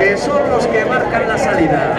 que son los que marcan la salida.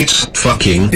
It's fucking